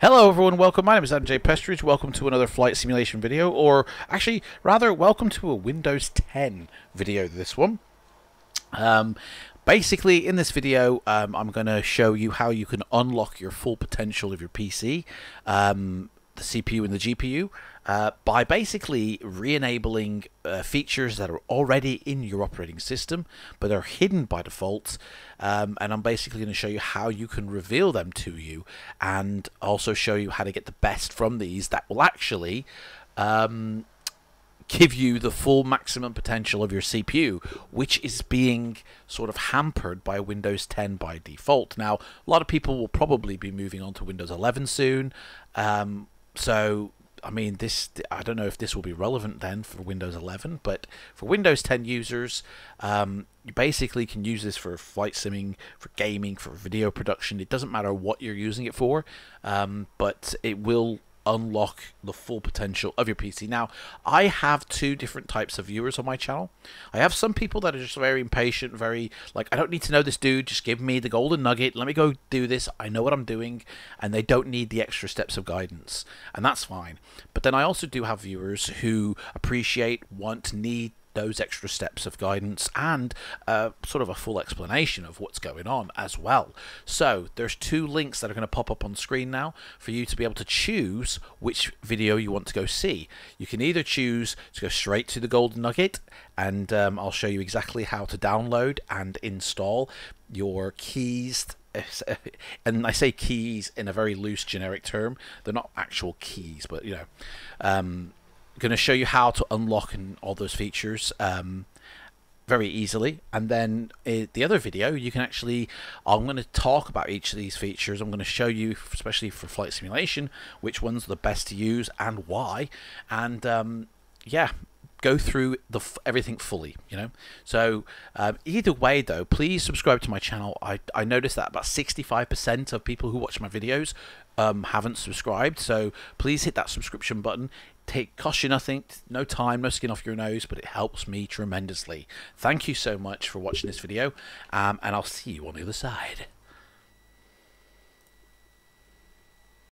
Hello everyone, welcome. My name is Adam J Pestridge. Welcome to another flight simulation video, or actually, rather, welcome to a Windows 10 video, this one. Um, basically, in this video, um, I'm going to show you how you can unlock your full potential of your PC, um, the CPU and the GPU, uh, by basically re-enabling uh, features that are already in your operating system but are hidden by default um, and I'm basically going to show you how you can reveal them to you and also show you how to get the best from these that will actually um, give you the full maximum potential of your CPU, which is being sort of hampered by Windows 10 by default. Now, a lot of people will probably be moving on to Windows 11 soon, um, so I mean, this I don't know if this will be relevant then for Windows 11, but for Windows 10 users, um, you basically can use this for flight simming, for gaming, for video production. It doesn't matter what you're using it for, um, but it will unlock the full potential of your PC. Now, I have two different types of viewers on my channel. I have some people that are just very impatient, very like, I don't need to know this dude, just give me the golden nugget, let me go do this, I know what I'm doing, and they don't need the extra steps of guidance, and that's fine. But then I also do have viewers who appreciate, want, need those extra steps of guidance and uh, sort of a full explanation of what's going on as well. So there's two links that are going to pop up on screen now for you to be able to choose which video you want to go see. You can either choose to go straight to the Golden Nugget and um, I'll show you exactly how to download and install your keys and I say keys in a very loose generic term. They're not actual keys, but you know, um, going to show you how to unlock and all those features um, very easily. And then uh, the other video, you can actually, I'm going to talk about each of these features. I'm going to show you, especially for flight simulation, which ones are the best to use and why. And um, yeah, go through the everything fully you know so um, either way though please subscribe to my channel I, I noticed that about 65% of people who watch my videos um, haven't subscribed so please hit that subscription button take cost you nothing no time no skin off your nose but it helps me tremendously. Thank you so much for watching this video um, and I'll see you on the other side